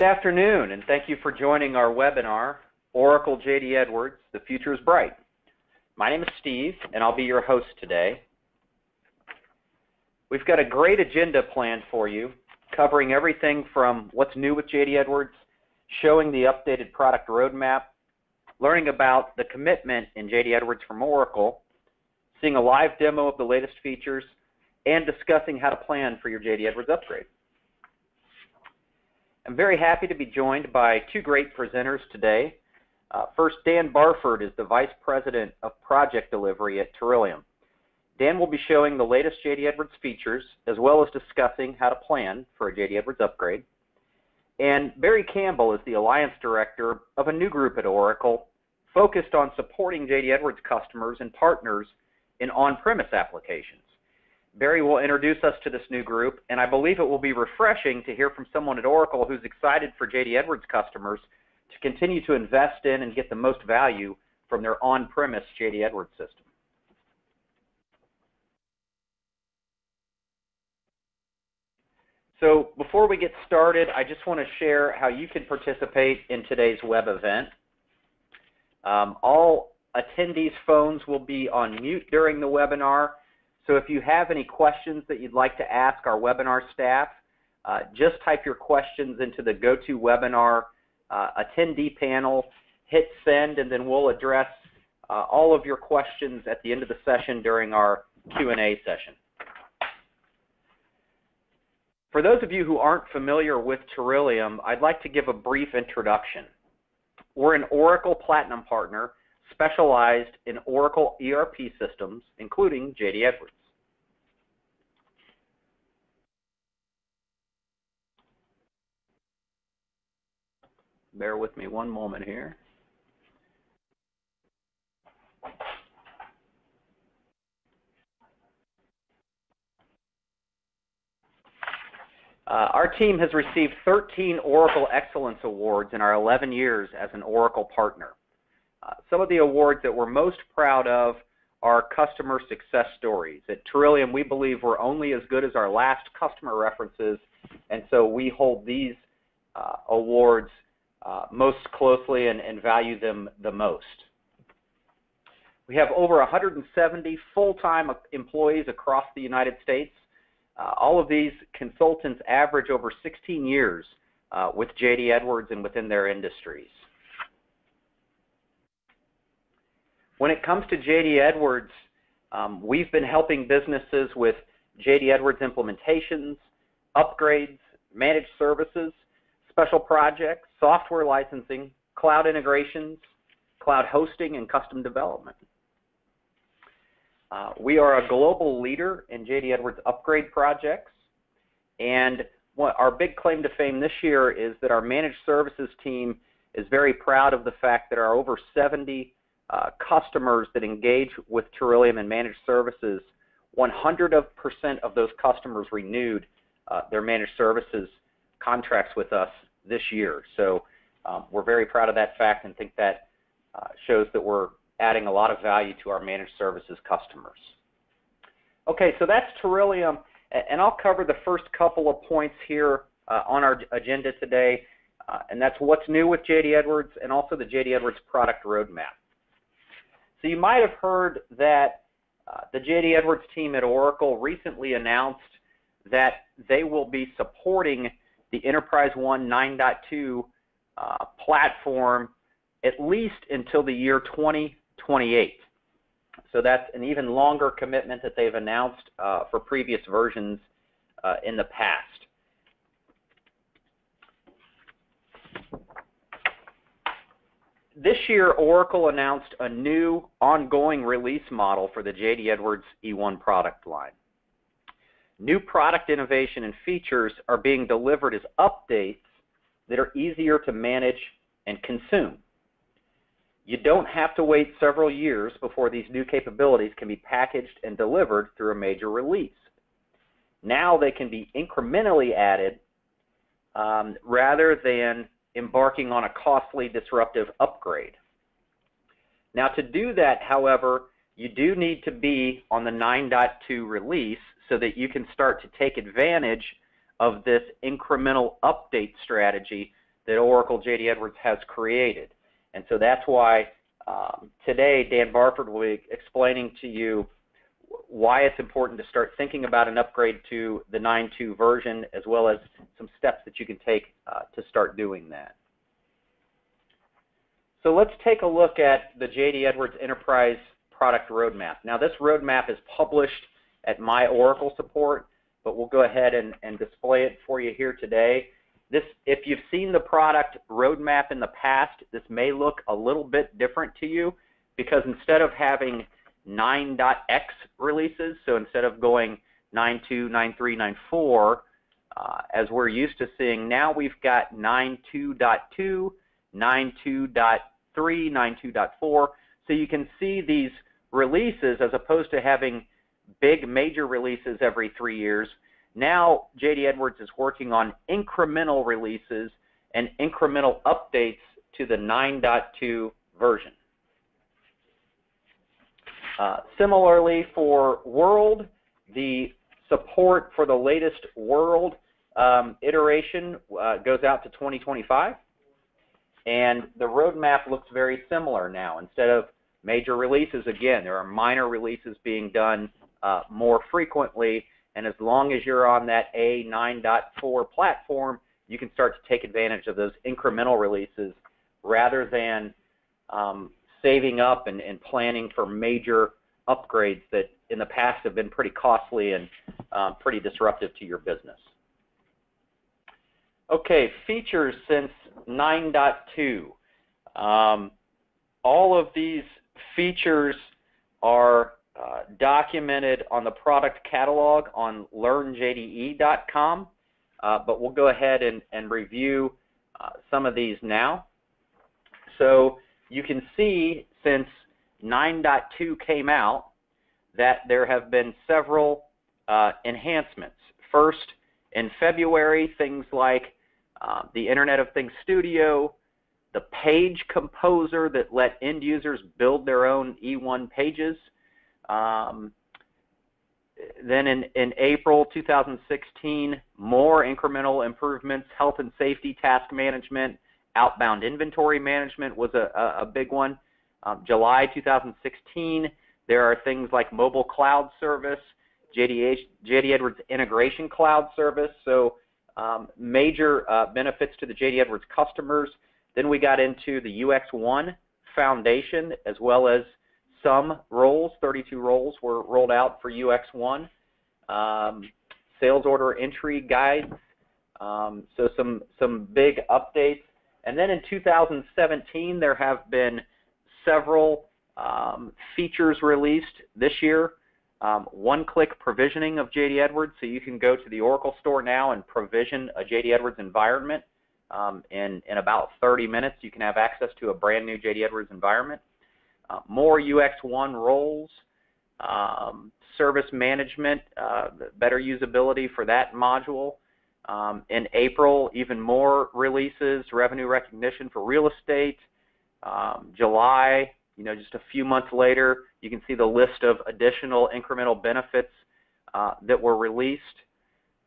Good afternoon, and thank you for joining our webinar, Oracle JD Edwards, The Future is Bright. My name is Steve, and I'll be your host today. We've got a great agenda planned for you, covering everything from what's new with JD Edwards, showing the updated product roadmap, learning about the commitment in JD Edwards from Oracle, seeing a live demo of the latest features, and discussing how to plan for your JD Edwards upgrade. I'm very happy to be joined by two great presenters today. Uh, first, Dan Barford is the Vice President of Project Delivery at Terillium. Dan will be showing the latest JD Edwards features as well as discussing how to plan for a JD Edwards upgrade. And Barry Campbell is the Alliance Director of a new group at Oracle focused on supporting JD Edwards customers and partners in on-premise applications. Barry will introduce us to this new group, and I believe it will be refreshing to hear from someone at Oracle who's excited for JD Edwards customers to continue to invest in and get the most value from their on-premise JD Edwards system. So before we get started, I just want to share how you can participate in today's web event. Um, all attendees' phones will be on mute during the webinar, so if you have any questions that you'd like to ask our webinar staff, uh, just type your questions into the GoToWebinar uh, attendee panel, hit send, and then we'll address uh, all of your questions at the end of the session during our Q&A session. For those of you who aren't familiar with Terillium, I'd like to give a brief introduction. We're an Oracle Platinum partner specialized in Oracle ERP systems, including JD Edwards. Bear with me one moment here. Uh, our team has received 13 Oracle Excellence Awards in our 11 years as an Oracle partner. Uh, some of the awards that we're most proud of are customer success stories. At Terillium, we believe we're only as good as our last customer references, and so we hold these uh, awards uh, most closely and, and value them the most. We have over 170 full-time employees across the United States. Uh, all of these consultants average over 16 years uh, with JD Edwards and within their industries. When it comes to JD Edwards, um, we've been helping businesses with JD Edwards implementations, upgrades, managed services, special projects, software licensing, cloud integrations, cloud hosting, and custom development. Uh, we are a global leader in JD Edwards upgrade projects, and what our big claim to fame this year is that our managed services team is very proud of the fact that our over 70 uh, customers that engage with Terillium and managed services, 100% of those customers renewed uh, their managed services contracts with us this year. So um, we're very proud of that fact and think that uh, shows that we're adding a lot of value to our managed services customers. Okay, so that's Terillium, and I'll cover the first couple of points here uh, on our agenda today, uh, and that's what's new with JD Edwards and also the JD Edwards product roadmap. So you might have heard that uh, the JD Edwards team at Oracle recently announced that they will be supporting the Enterprise One 9.2 uh, platform at least until the year 2028. So that's an even longer commitment that they've announced uh, for previous versions uh, in the past. This year, Oracle announced a new ongoing release model for the JD Edwards E1 product line. New product innovation and features are being delivered as updates that are easier to manage and consume. You don't have to wait several years before these new capabilities can be packaged and delivered through a major release. Now they can be incrementally added um, rather than embarking on a costly disruptive upgrade. Now to do that, however, you do need to be on the 9.2 release so that you can start to take advantage of this incremental update strategy that Oracle JD Edwards has created. And so that's why um, today Dan Barford will be explaining to you why it's important to start thinking about an upgrade to the 9.2 version as well as some steps that you can take uh, to start doing that. So let's take a look at the JD Edwards Enterprise product roadmap. Now this roadmap is published at My Oracle Support, but we'll go ahead and, and display it for you here today. This, if you've seen the product roadmap in the past, this may look a little bit different to you because instead of having 9.x releases, so instead of going 9.2, 9.3, 9.4, uh, as we're used to seeing, now we've got 9.2.2, 9.2.3, 9.2.4. So you can see these releases as opposed to having big major releases every three years. Now JD Edwards is working on incremental releases and incremental updates to the 9.2 version. Uh, similarly for World, the support for the latest World um, iteration uh, goes out to 2025. And the roadmap looks very similar now. Instead of major releases, again, there are minor releases being done uh, more frequently. And as long as you're on that A9.4 platform, you can start to take advantage of those incremental releases rather than um, saving up and, and, planning for major upgrades that in the past have been pretty costly and um, pretty disruptive to your business. Okay, features since 9.2. Um, all of these features are uh, documented on the product catalog on learnjde.com, uh, but we'll go ahead and, and review uh, some of these now. So you can see since 9.2 came out that there have been several uh, enhancements. First, in February, things like uh, the Internet of Things Studio, the Page Composer that let end users build their own E1 pages. Um, then in, in April 2016, more incremental improvements, health and safety task management, outbound inventory management was a, a, a big one. Um, July 2016, there are things like mobile cloud service, JD, JD Edwards integration cloud service. So um, major uh, benefits to the JD Edwards customers. Then we got into the UX1 foundation as well as some roles, 32 roles were rolled out for UX1. Um, sales order entry guides, um, so some, some big updates. And then in 2017, there have been several um, features released this year. Um, one-click provisioning of JD Edwards, so you can go to the Oracle store now and provision a JD Edwards environment. Um, in, in about 30 minutes, you can have access to a brand new JD Edwards environment. Uh, more UX1 roles, um, service management, uh, better usability for that module. Um, in April, even more releases, revenue recognition for real estate. Um, July, you know, just a few months later, you can see the list of additional incremental benefits uh, that were released.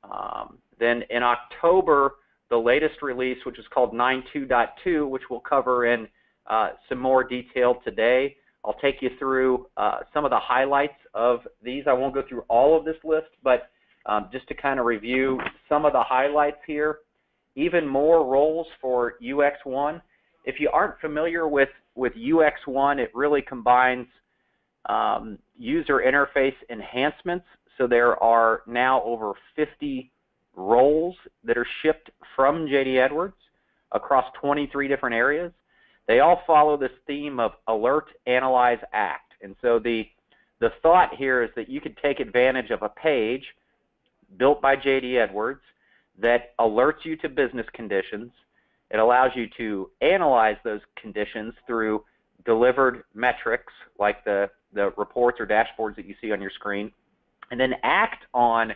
Um, then in October, the latest release, which is called 9.2.2, which we'll cover in uh, some more detail today. I'll take you through uh, some of the highlights of these. I won't go through all of this list, but um, just to kind of review some of the highlights here. Even more roles for UX1. If you aren't familiar with with UX1, it really combines um, user interface enhancements. So there are now over 50 roles that are shipped from JD Edwards across 23 different areas. They all follow this theme of alert, analyze, act. And so the the thought here is that you could take advantage of a page built by JD Edwards that alerts you to business conditions it allows you to analyze those conditions through delivered metrics like the, the reports or dashboards that you see on your screen, and then act on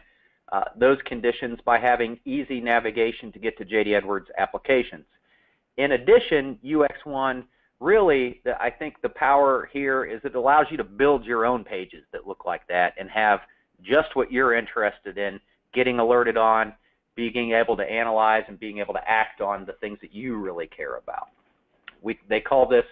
uh, those conditions by having easy navigation to get to JD Edwards applications. In addition, UX1 really, the, I think the power here is it allows you to build your own pages that look like that and have just what you're interested in getting alerted on, being able to analyze and being able to act on the things that you really care about. We, they call this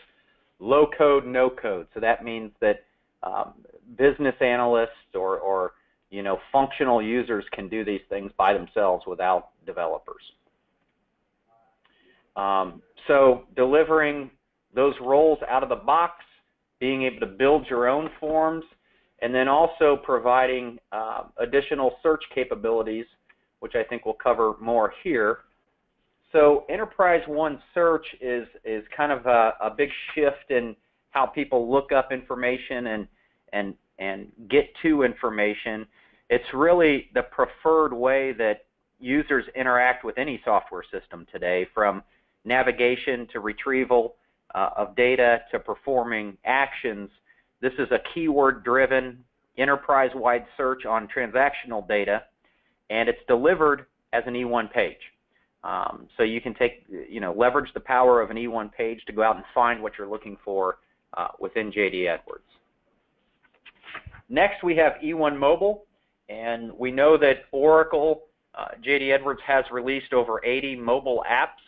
low code, no code. So that means that um, business analysts or, or you know functional users can do these things by themselves without developers. Um, so delivering those roles out of the box, being able to build your own forms, and then also providing uh, additional search capabilities, which I think we'll cover more here. So Enterprise One Search is is kind of a, a big shift in how people look up information and and and get to information. It's really the preferred way that users interact with any software system today, from navigation to retrieval uh, of data to performing actions. This is a keyword-driven enterprise-wide search on transactional data, and it's delivered as an E1 page. Um, so you can take, you know, leverage the power of an E1 page to go out and find what you're looking for uh, within JD Edwards. Next, we have E1 Mobile, and we know that Oracle, uh, JD Edwards has released over 80 mobile apps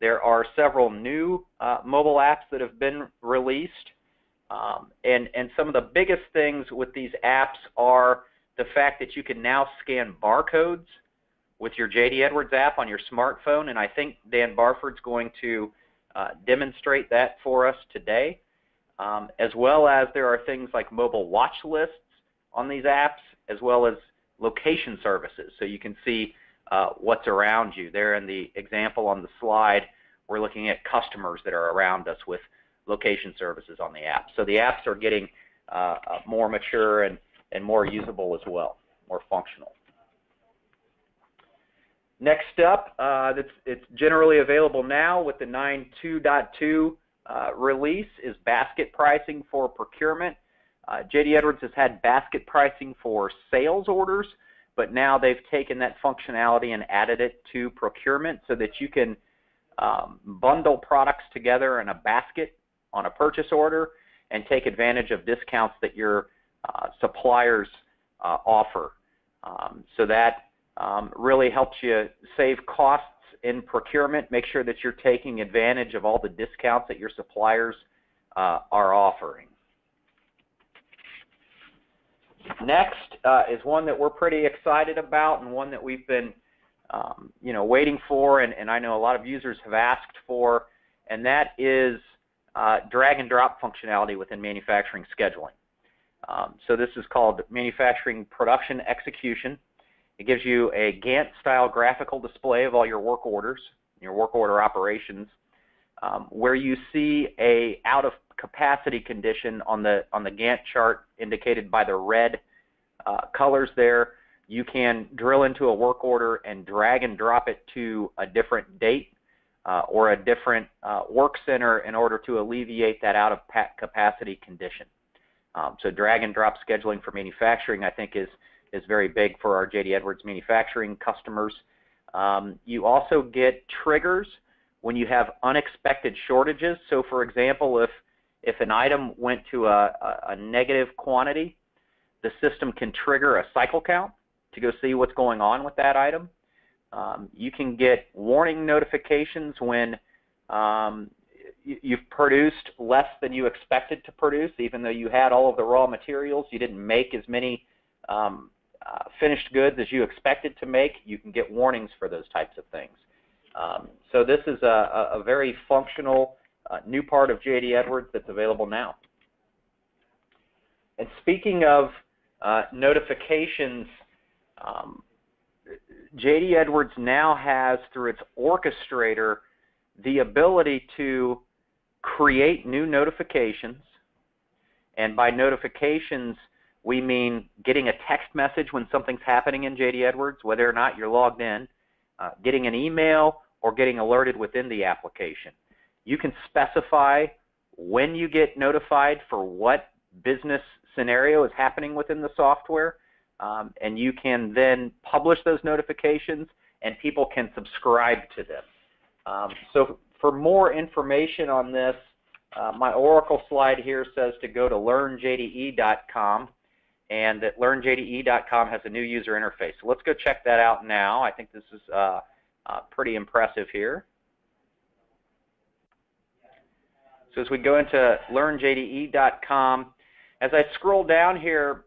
there are several new uh, mobile apps that have been released. Um, and, and some of the biggest things with these apps are the fact that you can now scan barcodes with your JD Edwards app on your smartphone. And I think Dan Barford's going to uh, demonstrate that for us today. Um, as well as there are things like mobile watch lists on these apps, as well as location services. So you can see uh, what's around you. There in the example on the slide, we're looking at customers that are around us with location services on the app. So the apps are getting uh, uh, more mature and, and more usable as well, more functional. Next up, uh, it's, it's generally available now with the 9.2.2 uh, release is basket pricing for procurement. Uh, JD Edwards has had basket pricing for sales orders, but now they've taken that functionality and added it to procurement so that you can um, bundle products together in a basket on a purchase order and take advantage of discounts that your uh, suppliers uh, offer. Um, so that um, really helps you save costs in procurement, make sure that you're taking advantage of all the discounts that your suppliers uh, are offering. Next uh, is one that we're pretty excited about and one that we've been um, you know, waiting for, and, and, I know a lot of users have asked for, and that is uh, drag and drop functionality within manufacturing scheduling. Um, so this is called manufacturing production execution. It gives you a Gantt-style graphical display of all your work orders, your work order operations, um, where you see a out of capacity condition on the on the Gantt chart indicated by the red uh, colors there. You can drill into a work order and drag and drop it to a different date uh, or a different uh, work center in order to alleviate that out of capacity condition. Um, so drag and drop scheduling for manufacturing, I think, is is very big for our JD Edwards manufacturing customers. Um, you also get triggers when you have unexpected shortages. So, for example, if if an item went to a, a, a negative quantity, the system can trigger a cycle count to go see what's going on with that item. Um, you can get warning notifications when um, you've produced less than you expected to produce, even though you had all of the raw materials. You didn't make as many um, uh, finished goods as you expected to make. You can get warnings for those types of things. Um, so this is a, a very functional uh, new part of JD Edwards that's available now. And speaking of uh, notifications, um, JD Edwards now has, through its orchestrator, the ability to create new notifications. And by notifications, we mean getting a text message when something's happening in JD Edwards, whether or not you're logged in, uh, getting an email, or getting alerted within the application. You can specify when you get notified for what business scenario is happening within the software, um, and you can then publish those notifications, and people can subscribe to them. Um, so for more information on this, uh, my Oracle slide here says to go to learnjde.com, and that learnjde.com has a new user interface. So let's go check that out now. I think this is uh, uh, pretty impressive here. So as we go into learnjde.com, as I scroll down here,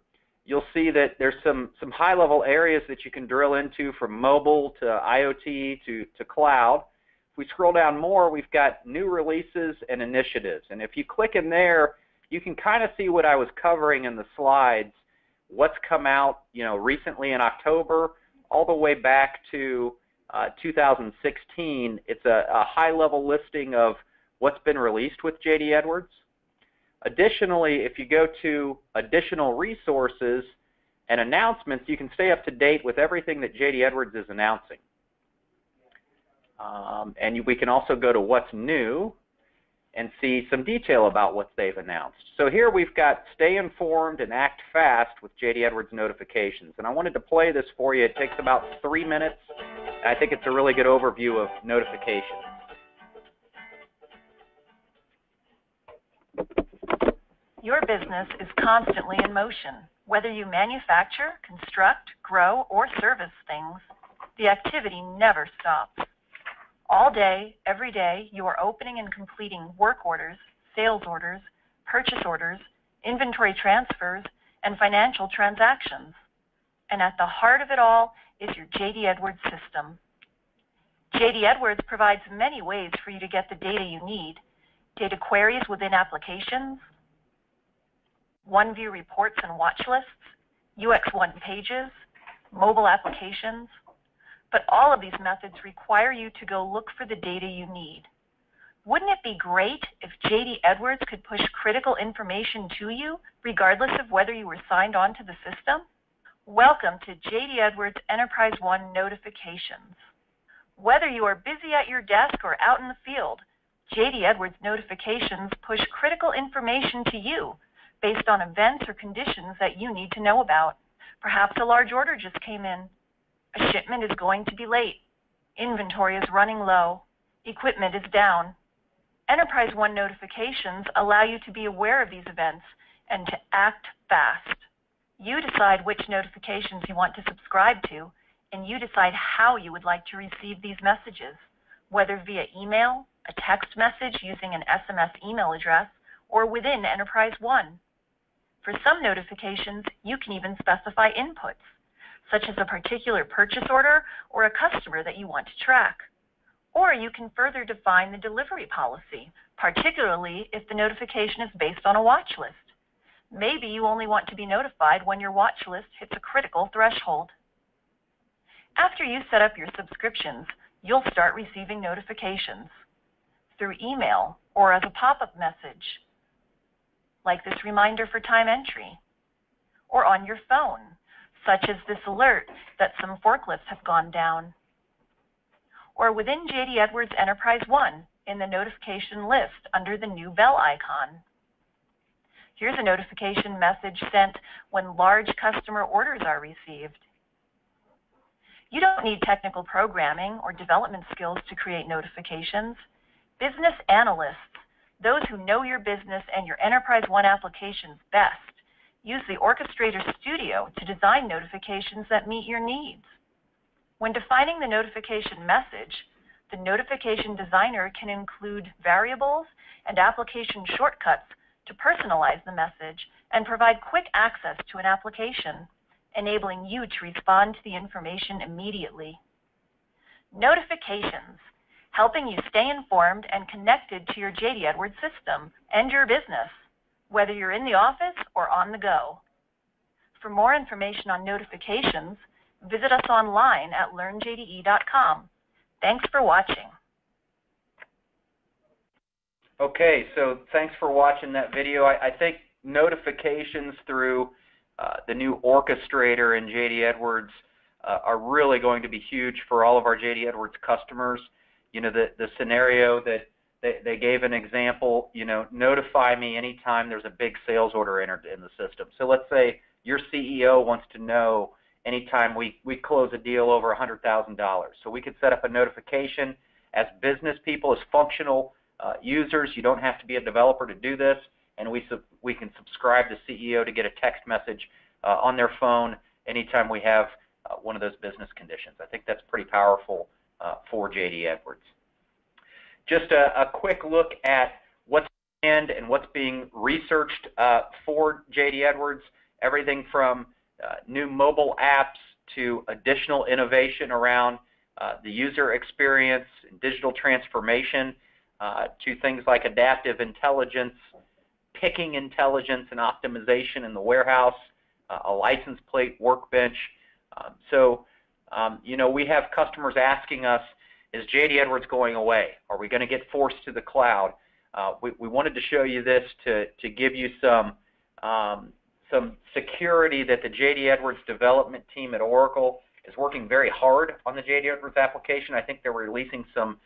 you'll see that there's some, some high-level areas that you can drill into from mobile to IoT to, to cloud. If we scroll down more, we've got new releases and initiatives. And if you click in there, you can kind of see what I was covering in the slides, what's come out you know, recently in October, all the way back to uh, 2016. It's a, a high-level listing of what's been released with JD Edwards. Additionally, if you go to additional resources and announcements, you can stay up to date with everything that JD Edwards is announcing. Um, and we can also go to what's new and see some detail about what they've announced. So here we've got stay informed and act fast with JD Edwards notifications. And I wanted to play this for you. It takes about three minutes. I think it's a really good overview of notifications. Your business is constantly in motion. Whether you manufacture, construct, grow, or service things, the activity never stops. All day, every day, you are opening and completing work orders, sales orders, purchase orders, inventory transfers, and financial transactions. And at the heart of it all is your JD Edwards system. JD Edwards provides many ways for you to get the data you need. Data queries within applications, OneView reports and watch lists, UX1 pages, mobile applications. But all of these methods require you to go look for the data you need. Wouldn't it be great if JD Edwards could push critical information to you regardless of whether you were signed on to the system? Welcome to JD Edwards Enterprise One notifications. Whether you are busy at your desk or out in the field, JD Edwards notifications push critical information to you based on events or conditions that you need to know about. Perhaps a large order just came in. A shipment is going to be late. Inventory is running low. Equipment is down. Enterprise One notifications allow you to be aware of these events and to act fast. You decide which notifications you want to subscribe to, and you decide how you would like to receive these messages, whether via email, a text message using an SMS email address, or within Enterprise One. For some notifications, you can even specify inputs, such as a particular purchase order or a customer that you want to track. Or you can further define the delivery policy, particularly if the notification is based on a watch list. Maybe you only want to be notified when your watch list hits a critical threshold. After you set up your subscriptions, you'll start receiving notifications through email or as a pop-up message like this reminder for time entry, or on your phone, such as this alert that some forklifts have gone down, or within JD Edwards Enterprise One in the notification list under the new bell icon. Here's a notification message sent when large customer orders are received. You don't need technical programming or development skills to create notifications. Business analysts those who know your business and your Enterprise One applications best use the Orchestrator Studio to design notifications that meet your needs. When defining the notification message, the notification designer can include variables and application shortcuts to personalize the message and provide quick access to an application, enabling you to respond to the information immediately. Notifications helping you stay informed and connected to your JD Edwards system and your business, whether you're in the office or on the go. For more information on notifications, visit us online at learnjde.com. Thanks for watching. Okay, so thanks for watching that video. I, I think notifications through uh, the new orchestrator in JD Edwards uh, are really going to be huge for all of our JD Edwards customers you know, the, the scenario that they, they gave an example, you know, notify me anytime there's a big sales order entered in the system. So let's say your CEO wants to know anytime we, we close a deal over $100,000. So we could set up a notification as business people, as functional uh, users. You don't have to be a developer to do this. And we, sub, we can subscribe to CEO to get a text message uh, on their phone anytime we have uh, one of those business conditions. I think that's pretty powerful for JD Edwards. Just a, a, quick look at what's planned and what's being researched uh, for JD Edwards. Everything from uh, new mobile apps to additional innovation around uh, the user experience and digital transformation uh, to things like adaptive intelligence, picking intelligence and optimization in the warehouse, uh, a license plate workbench. Um, so, um, you know, we have customers asking us, is JD Edwards going away? Are we going to get forced to the cloud? Uh, we, we, wanted to show you this to, to give you some um, some security that the JD Edwards development team at Oracle is working very hard on the JD Edwards application. I think they're releasing some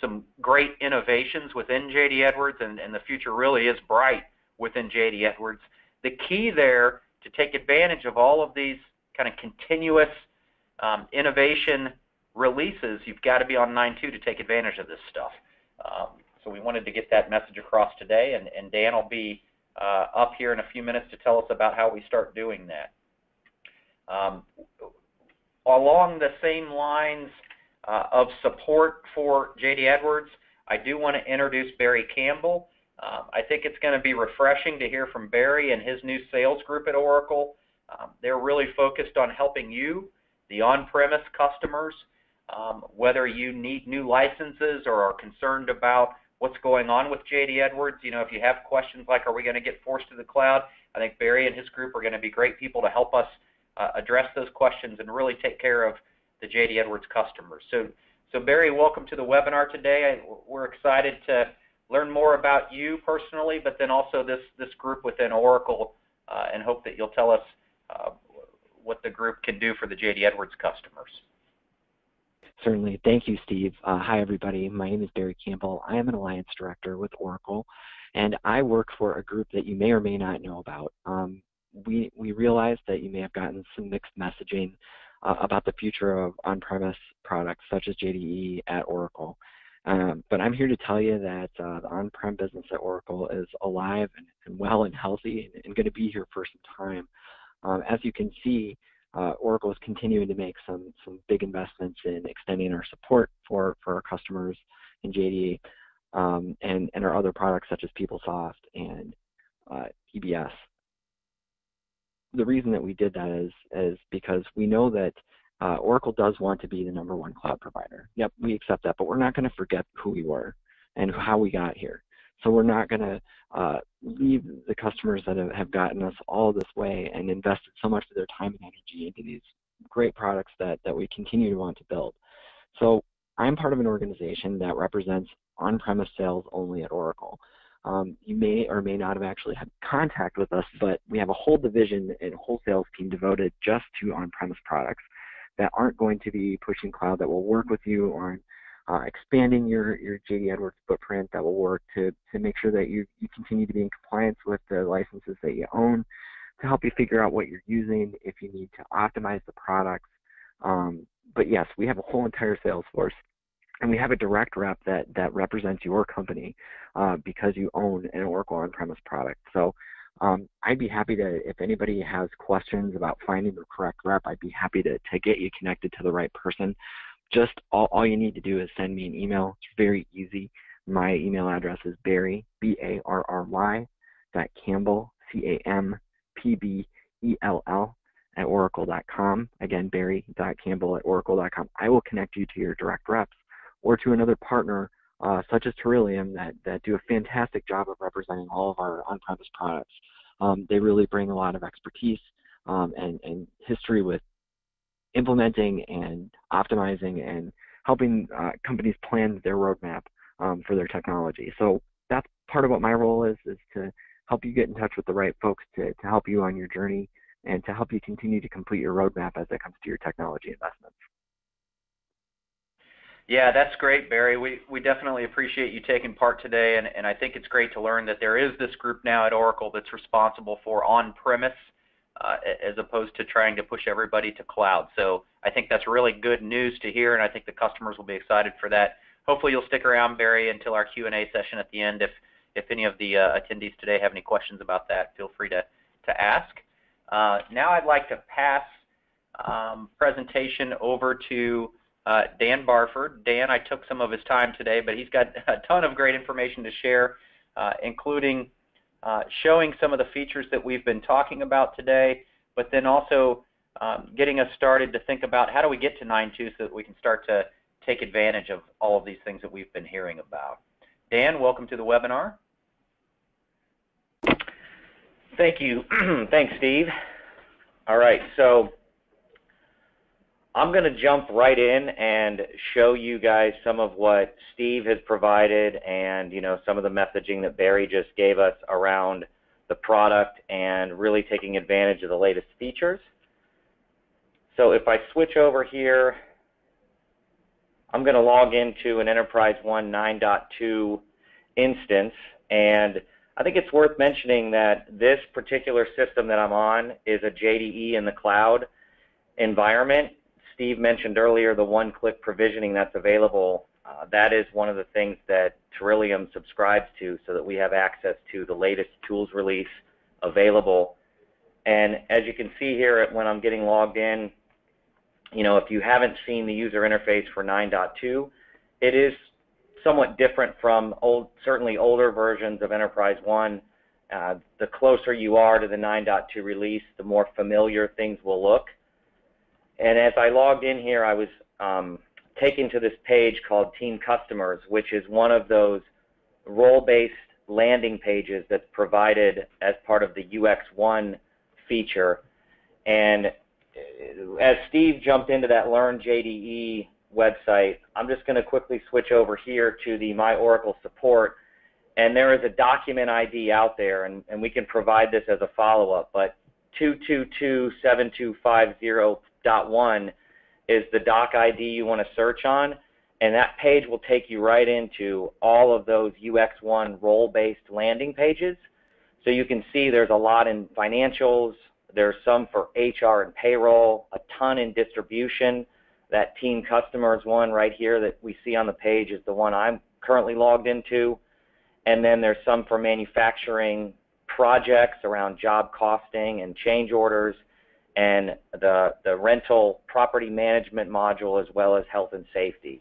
some great innovations within JD Edwards, and, and the future really is bright within JD Edwards. The key there to take advantage of all of these kind of continuous um, innovation releases, you've got to be on 9.2 to take advantage of this stuff. Um, so we wanted to get that message across today, and, and Dan will be uh, up here in a few minutes to tell us about how we start doing that. Um, along the same lines uh, of support for JD Edwards, I do want to introduce Barry Campbell. Um, I think it's going to be refreshing to hear from Barry and his new sales group at Oracle. Um, they're really focused on helping you, the on-premise customers, um, whether you need new licenses or are concerned about what's going on with JD Edwards. You know, if you have questions like, are we going to get forced to the cloud? I think Barry and his group are going to be great people to help us uh, address those questions and really take care of the JD Edwards customers. So, so Barry, welcome to the webinar today. We're excited to learn more about you personally, but then also this this group within Oracle, uh, and hope that you'll tell us uh, what the group can do for the JD Edwards customers. Certainly. Thank you, Steve. Uh, hi, everybody. My name is Barry Campbell. I am an Alliance Director with Oracle, and I work for a group that you may or may not know about. Um, we, we realize that you may have gotten some mixed messaging uh, about the future of on-premise products such as JDE at Oracle. Um, but I'm here to tell you that uh, the on-prem business at Oracle is alive and, and well and healthy and, and going to be here for some time. Um, as you can see, uh, Oracle is continuing to make some some big investments in extending our support for for our customers in JDE um, and and our other products such as PeopleSoft and uh, EBS. The reason that we did that is is because we know that uh, Oracle does want to be the number one cloud provider. Yep, we accept that, but we're not going to forget who we were and how we got here. So we're not going to uh, leave the customers that have, gotten us all this way and invested so much of their time and energy into these great products that, that we continue to want to build. So I'm part of an organization that represents on-premise sales only at Oracle. Um, you may or may not have actually had contact with us, but we have a whole division and whole sales team devoted just to on-premise products that aren't going to be pushing cloud that will work with you on uh, expanding your, your JD Edwards footprint that will work to, to make sure that you, you continue to be in compliance with the licenses that you own, to help you figure out what you're using, if you need to optimize the products. Um, but yes, we have a whole entire sales force and we have a direct rep that, that represents your company uh, because you own an Oracle on-premise product. So um, I'd be happy to, if anybody has questions about finding the correct rep, I'd be happy to, to get you connected to the right person. Just all, all you need to do is send me an email. It's very easy. My email address is Barry, B-A-R-R-Y, dot Campbell, C-A-M-P-B-E-L-L, at oracle.com. Again, barry.campbell at oracle.com. I will connect you to your direct reps or to another partner uh, such as Terillium that, that do a fantastic job of representing all of our on-premise products. Um, they really bring a lot of expertise um, and, and history with implementing and optimizing and helping uh, companies plan their roadmap um, for their technology. So that's part of what my role is, is to help you get in touch with the right folks to, to help you on your journey and to help you continue to complete your roadmap as it comes to your technology investments. Yeah, that's great, Barry. We we definitely appreciate you taking part today, and, and I think it's great to learn that there is this group now at Oracle that's responsible for on-premise uh, as opposed to trying to push everybody to cloud. So I think that's really good news to hear, and I think the customers will be excited for that. Hopefully, you'll stick around, Barry, until our Q&A session at the end. If if any of the uh, attendees today have any questions about that, feel free to to ask. Uh, now I'd like to pass um, presentation over to uh, Dan Barford. Dan, I took some of his time today, but he's got a ton of great information to share, uh, including uh, showing some of the features that we've been talking about today, but then also um, getting us started to think about how do we get to 9.2 so that we can start to take advantage of all of these things that we've been hearing about. Dan, welcome to the webinar. Thank you. Thanks, Steve. All right, so I'm going to jump right in and show you guys some of what Steve has provided and you know some of the messaging that Barry just gave us around the product and really taking advantage of the latest features. So if I switch over here, I'm going to log into an Enterprise One 9.2 instance and I think it's worth mentioning that this particular system that I'm on is a JDE in the cloud environment. Steve mentioned earlier the one-click provisioning that's available. Uh, that is one of the things that Terillium subscribes to so that we have access to the latest tools release available. And as you can see here when I'm getting logged in, you know, if you haven't seen the user interface for 9.2, it is somewhat different from old, certainly older versions of Enterprise One. Uh, the closer you are to the 9.2 release, the more familiar things will look. And as I logged in here, I was um, taken to this page called Team Customers, which is one of those role-based landing pages that's provided as part of the UX1 feature. And uh, as Steve jumped into that Learn JDE website, I'm just going to quickly switch over here to the My Oracle support. And there is a document ID out there, and, and we can provide this as a follow-up. But 2227250.1 is the doc ID you want to search on. And that page will take you right into all of those UX1 role-based landing pages. So you can see there's a lot in financials, there's some for HR and payroll, a ton in distribution, that team customers one right here that we see on the page is the one I'm currently logged into. And then there's some for manufacturing projects around job costing and change orders and the, the rental property management module as well as health and safety.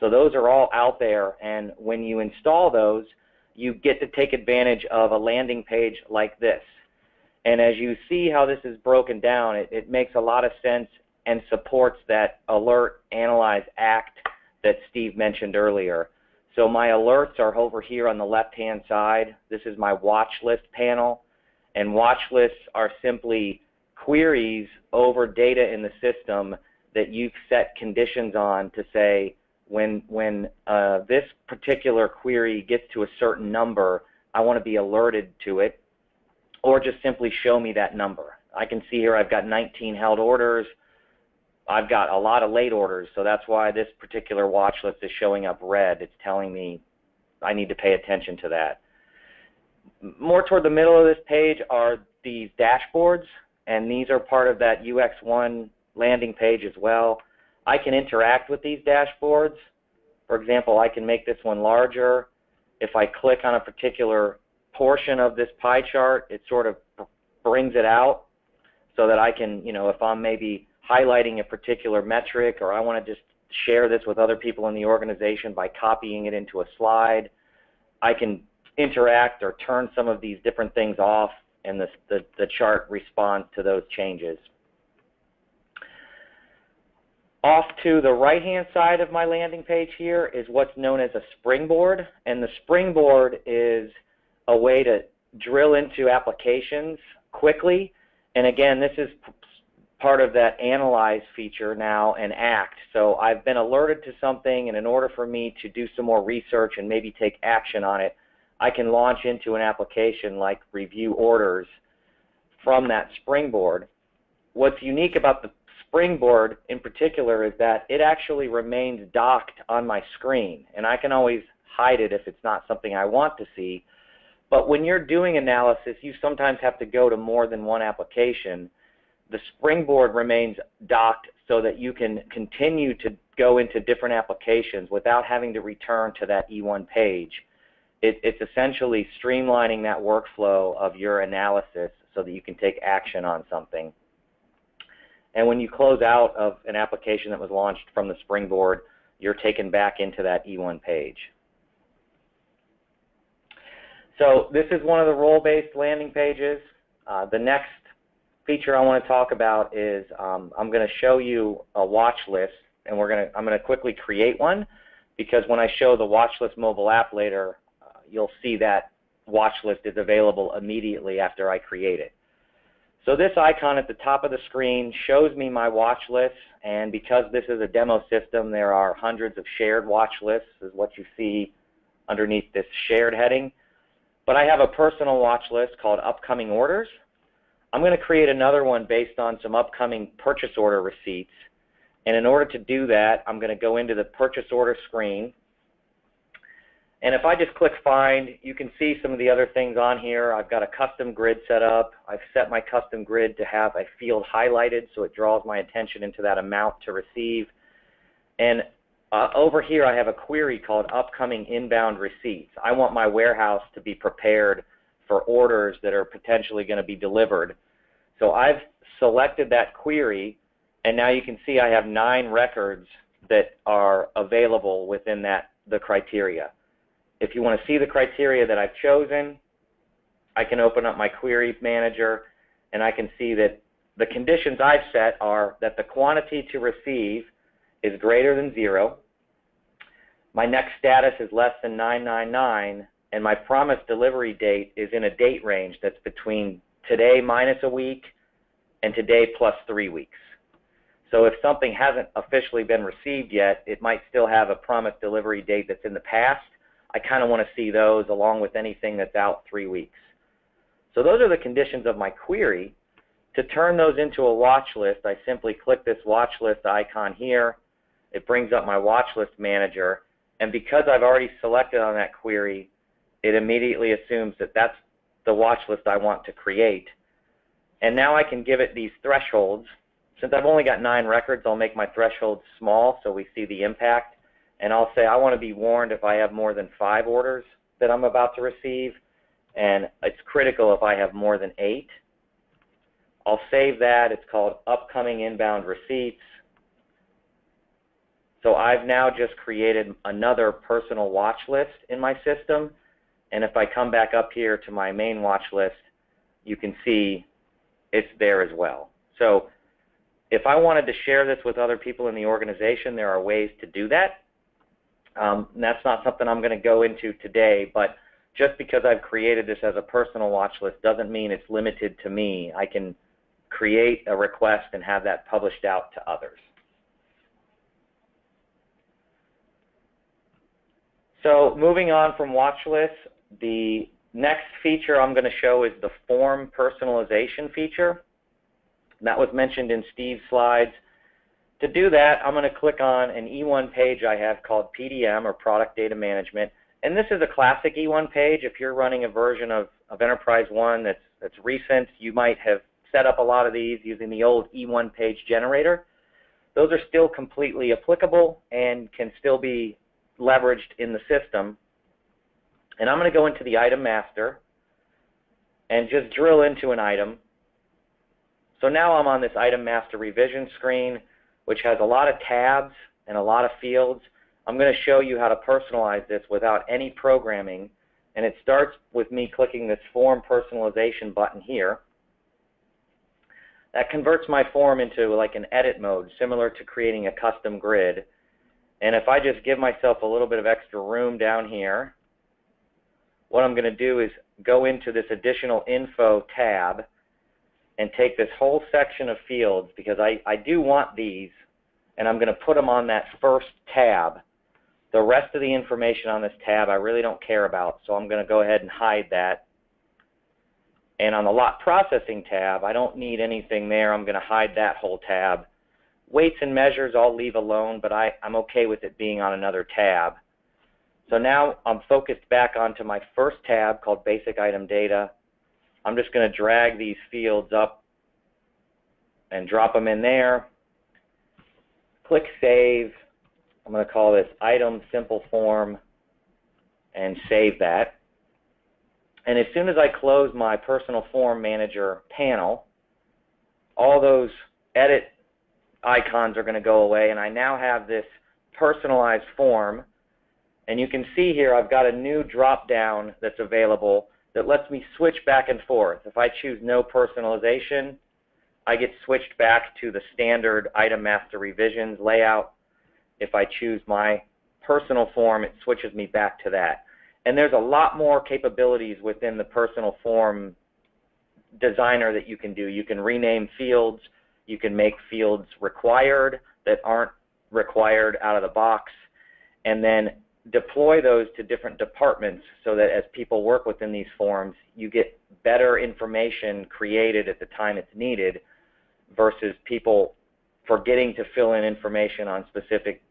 So those are all out there and when you install those, you get to take advantage of a landing page like this. And as you see how this is broken down, it, it makes a lot of sense and supports that alert, analyze, act that Steve mentioned earlier. So my alerts are over here on the left-hand side. This is my watch list panel. And watch lists are simply queries over data in the system that you've set conditions on to say when, when uh, this particular query gets to a certain number, I want to be alerted to it, or just simply show me that number. I can see here I've got 19 held orders. I've got a lot of late orders, so that's why this particular watch list is showing up red. It's telling me I need to pay attention to that. More toward the middle of this page are these dashboards, and these are part of that UX1 landing page as well. I can interact with these dashboards. For example, I can make this one larger. If I click on a particular portion of this pie chart, it sort of brings it out so that I can, you know, if I'm maybe highlighting a particular metric or I want to just share this with other people in the organization by copying it into a slide. I can interact or turn some of these different things off and the, the, the chart responds to those changes. Off to the right-hand side of my landing page here is what's known as a springboard, and the springboard is a way to drill into applications quickly. And again, this is part of that analyze feature now and act. So I've been alerted to something, and in order for me to do some more research and maybe take action on it, I can launch into an application like review orders from that springboard. What's unique about the springboard in particular is that it actually remains docked on my screen, and I can always hide it if it's not something I want to see. But when you're doing analysis, you sometimes have to go to more than one application the springboard remains docked so that you can continue to go into different applications without having to return to that E1 page. It, it's essentially streamlining that workflow of your analysis so that you can take action on something. And when you close out of an application that was launched from the Springboard, you're taken back into that E1 page. So this is one of the role-based landing pages. Uh, the next feature I want to talk about is um, I'm going to show you a watch list, and we're going to I'm going to quickly create one because when I show the watch list mobile app later, you'll see that watch list is available immediately after I create it. So this icon at the top of the screen shows me my watch list, and because this is a demo system, there are hundreds of shared watch lists, is what you see underneath this shared heading. But I have a personal watch list called upcoming orders. I'm going to create another one based on some upcoming purchase order receipts. And in order to do that, I'm going to go into the purchase order screen. And if I just click find, you can see some of the other things on here. I've got a custom grid set up. I've set my custom grid to have a field highlighted so it draws my attention into that amount to receive. And uh, over here I have a query called upcoming inbound receipts. I want my warehouse to be prepared for orders that are potentially going to be delivered. So I've selected that query and now you can see I have nine records that are available within that the criteria. If you want to see the criteria that I've chosen, I can open up my query manager and I can see that the conditions I've set are that the quantity to receive is greater than zero, my next status is less than 999, and my promised delivery date is in a date range that's between today minus a week and today plus three weeks. So if something hasn't officially been received yet, it might still have a promised delivery date that's in the past. I kind of want to see those along with anything that's out three weeks. So those are the conditions of my query. To turn those into a watch list, I simply click this watch list icon here. It brings up my watch list manager. And because I've already selected on that query, it immediately assumes that that's the watch list I want to create. And now I can give it these thresholds since I've only got nine records, I'll make my thresholds small so we see the impact. And I'll say I want to be warned if I have more than five orders that I'm about to receive. And it's critical if I have more than eight. I'll save that. It's called upcoming inbound receipts. So I've now just created another personal watch list in my system. And if I come back up here to my main watch list, you can see it's there as well. So if I wanted to share this with other people in the organization, there are ways to do that. Um, that's not something I'm going to go into today, but just because I've created this as a personal watch list doesn't mean it's limited to me. I can create a request and have that published out to others. So moving on from watch lists, the next feature I'm going to show is the form personalization feature. That was mentioned in Steve's slides. To do that, I'm going to click on an E1 page I have called PDM, or Product Data Management. And this is a classic E1 page. If you're running a version of, of Enterprise One that's, that's recent, you might have set up a lot of these using the old E1 page generator. Those are still completely applicable and can still be leveraged in the system. And I'm going to go into the item master and just drill into an item so now I'm on this item master revision screen, which has a lot of tabs and a lot of fields. I'm going to show you how to personalize this without any programming. And it starts with me clicking this form personalization button here. That converts my form into like an edit mode, similar to creating a custom grid. And if I just give myself a little bit of extra room down here, what I'm going to do is go into this additional info tab and take this whole section of fields because I, I do want these and I'm going to put them on that first tab. The rest of the information on this tab I really don't care about, so I'm going to go ahead and hide that. And on the lot processing tab, I don't need anything there. I'm going to hide that whole tab. Weights and measures I'll leave alone, but I, I'm okay with it being on another tab. So now I'm focused back onto my first tab called Basic Item Data. I'm just going to drag these fields up and drop them in there. Click Save. I'm going to call this Item Simple Form and save that. And as soon as I close my personal form manager panel, all those edit icons are going to go away and I now have this personalized form and you can see here I've got a new drop down that's available that lets me switch back and forth. If I choose no personalization, I get switched back to the standard item master revisions layout. If I choose my personal form, it switches me back to that. And there's a lot more capabilities within the personal form designer that you can do. You can rename fields. You can make fields required that aren't required out of the box. And then deploy those to different departments so that as people work within these forms, you get better information created at the time it's needed versus people forgetting to fill in information on specific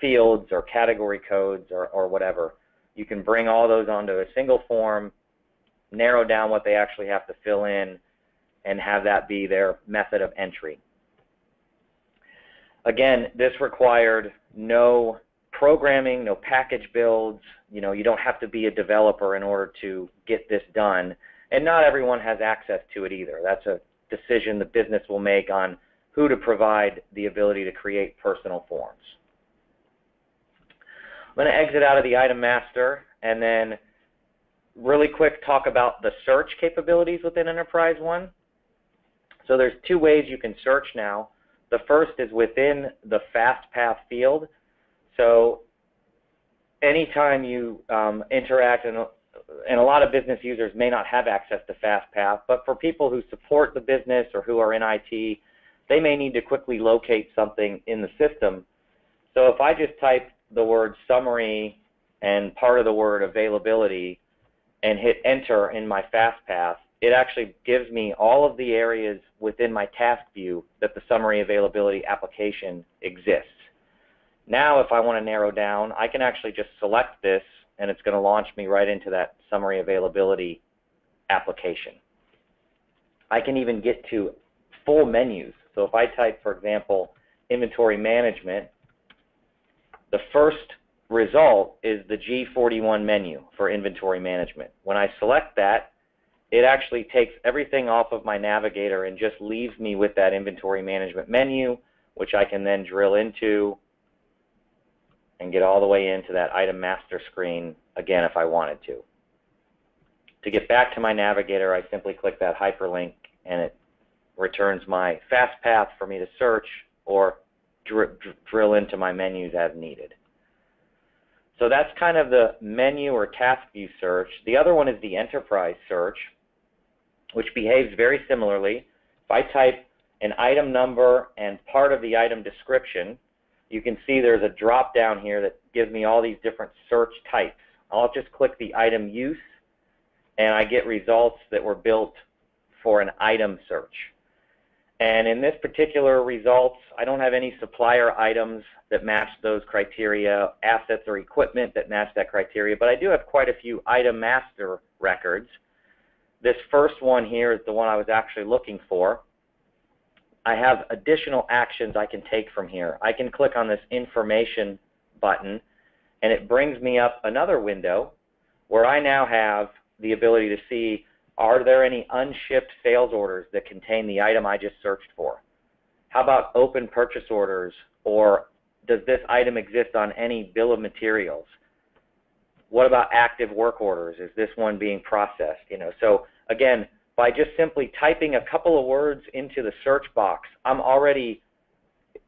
fields or category codes or, or whatever. You can bring all those onto a single form, narrow down what they actually have to fill in, and have that be their method of entry. Again, this required no programming, no package builds. You know, you don't have to be a developer in order to get this done. And not everyone has access to it either. That's a decision the business will make on who to provide the ability to create personal forms. I'm going to exit out of the item master and then really quick talk about the search capabilities within Enterprise One. So there's two ways you can search now. The first is within the FastPath field. So anytime you um, interact, and, and a lot of business users may not have access to FastPath, but for people who support the business or who are in IT, they may need to quickly locate something in the system. So if I just type the word summary and part of the word availability and hit enter in my FastPath, it actually gives me all of the areas within my task view that the summary availability application exists. Now if I want to narrow down, I can actually just select this and it's going to launch me right into that summary availability application. I can even get to full menus. So if I type, for example, inventory management, the first result is the G41 menu for inventory management. When I select that, it actually takes everything off of my navigator and just leaves me with that inventory management menu, which I can then drill into and get all the way into that item master screen again if I wanted to. To get back to my navigator, I simply click that hyperlink and it returns my fast path for me to search or dr dr drill into my menus as needed. So that's kind of the menu or task view search. The other one is the enterprise search, which behaves very similarly. If I type an item number and part of the item description, you can see there's a drop down here that gives me all these different search types. I'll just click the item use and I get results that were built for an item search. And in this particular results, I don't have any supplier items that match those criteria, assets or equipment that match that criteria, but I do have quite a few item master records. This first one here is the one I was actually looking for. I have additional actions I can take from here. I can click on this information button and it brings me up another window where I now have the ability to see are there any unshipped sales orders that contain the item I just searched for? How about open purchase orders or does this item exist on any bill of materials? What about active work orders? Is this one being processed? You know, so again, by just simply typing a couple of words into the search box, I'm already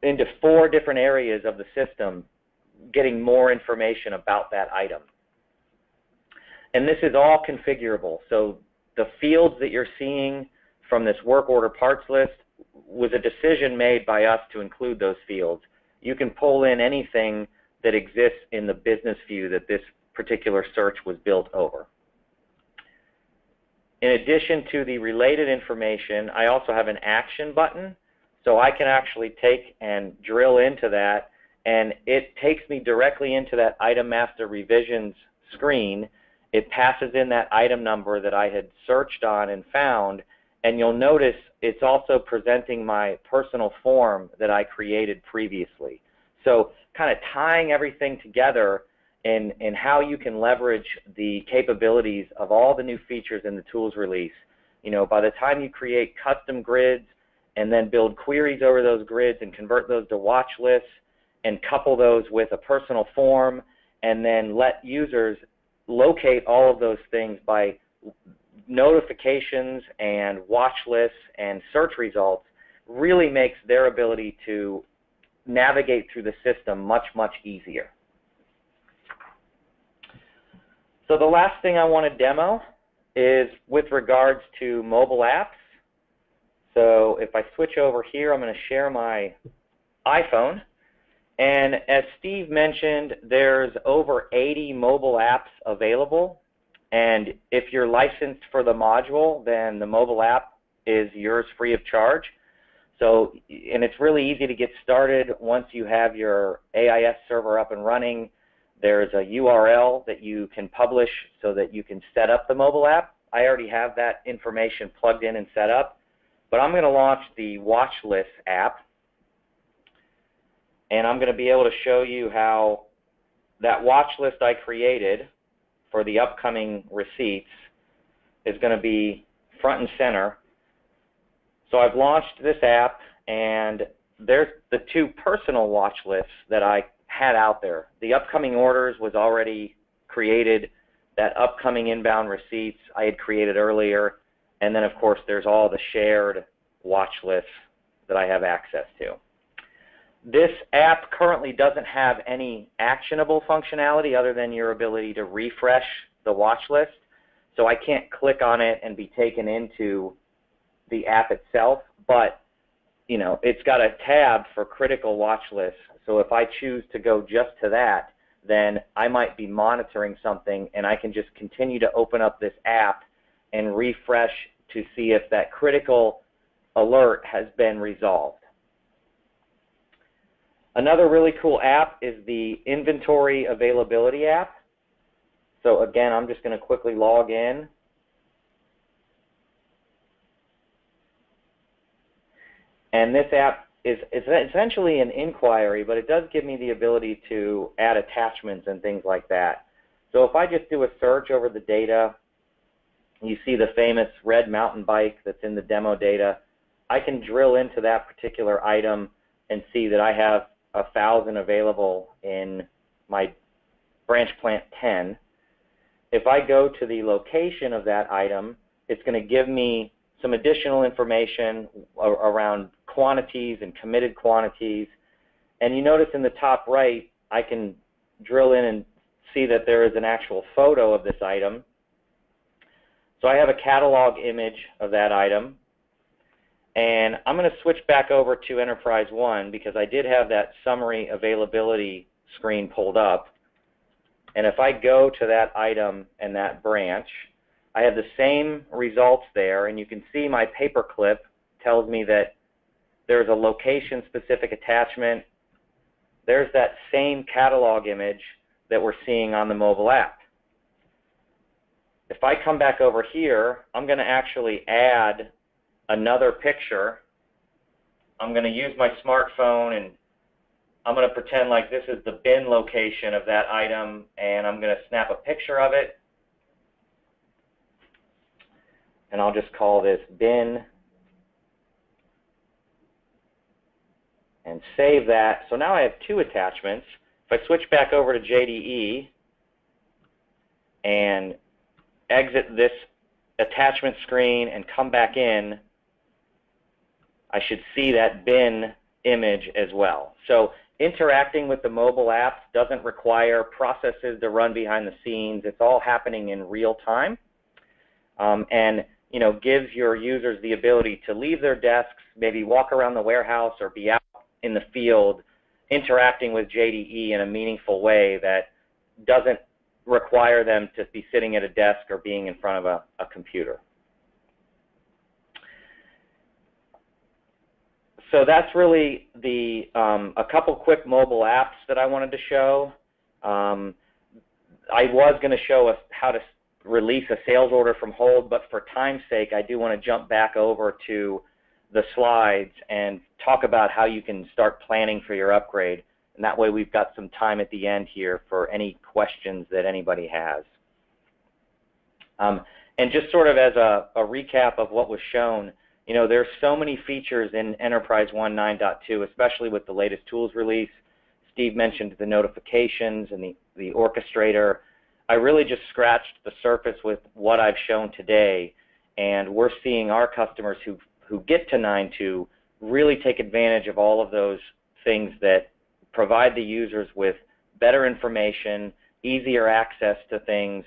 into four different areas of the system getting more information about that item. And this is all configurable. So the fields that you're seeing from this work order parts list was a decision made by us to include those fields. You can pull in anything that exists in the business view that this particular search was built over. In addition to the related information, I also have an action button. So I can actually take and drill into that, and it takes me directly into that item master revisions screen it passes in that item number that I had searched on and found, and you'll notice it's also presenting my personal form that I created previously. So kind of tying everything together in how you can leverage the capabilities of all the new features in the tools release. You know, by the time you create custom grids and then build queries over those grids and convert those to watch lists and couple those with a personal form and then let users locate all of those things by notifications and watch lists and search results really makes their ability to navigate through the system much, much easier. So the last thing I want to demo is with regards to mobile apps. So if I switch over here, I'm going to share my iPhone. And as Steve mentioned, there's over 80 mobile apps available. And if you're licensed for the module, then the mobile app is yours free of charge. So, and it's really easy to get started once you have your AIS server up and running. There's a URL that you can publish so that you can set up the mobile app. I already have that information plugged in and set up, but I'm going to launch the watch list app and I'm going to be able to show you how that watch list I created for the upcoming receipts is going to be front and center. So I've launched this app and there's the two personal watch lists that I had out there. The upcoming orders was already created. That upcoming inbound receipts I had created earlier. And then of course there's all the shared watch lists that I have access to. This app currently doesn't have any actionable functionality other than your ability to refresh the watch list. So I can't click on it and be taken into the app itself, but you know, it's got a tab for critical watch lists. So if I choose to go just to that, then I might be monitoring something and I can just continue to open up this app and refresh to see if that critical alert has been resolved. Another really cool app is the Inventory Availability app. So again, I'm just going to quickly log in. And this app is, essentially an inquiry, but it does give me the ability to add attachments and things like that. So if I just do a search over the data, you see the famous red mountain bike that's in the demo data. I can drill into that particular item and see that I have a thousand available in my branch plant 10. If I go to the location of that item, it's going to give me some additional information around quantities and committed quantities. And you notice in the top right, I can drill in and see that there is an actual photo of this item. So I have a catalog image of that item. And I'm going to switch back over to Enterprise One because I did have that summary availability screen pulled up. And if I go to that item and that branch, I have the same results there, and you can see my paperclip tells me that there's a location-specific attachment. There's that same catalog image that we're seeing on the mobile app. If I come back over here, I'm going to actually add another picture. I'm going to use my smartphone and I'm going to pretend like this is the bin location of that item and I'm going to snap a picture of it. And I'll just call this bin and save that. So now I have two attachments. If I switch back over to JDE and exit this attachment screen and come back in, I should see that bin image as well. So interacting with the mobile apps doesn't require processes to run behind the scenes. It's all happening in real time. Um, and you know, gives your users the ability to leave their desks, maybe walk around the warehouse or be out in the field interacting with JDE in a meaningful way that doesn't require them to be sitting at a desk or being in front of a, a computer. so that's really the um, a couple quick mobile apps that I wanted to show. Um, I was going to show us how to release a sales order from hold, but for time's sake, I do want to jump back over to the slides and talk about how you can start planning for your upgrade. And that way we've got some time at the end here for any questions that anybody has. Um, and just sort of as a, a, recap of what was shown, you know, there's so many features in Enterprise One 9.2, especially with the latest tools release. Steve mentioned the notifications and the, the orchestrator. I really just scratched the surface with what I've shown today, and we're seeing our customers who, who get to 9.2 really take advantage of all of those things that provide the users with better information, easier access to things,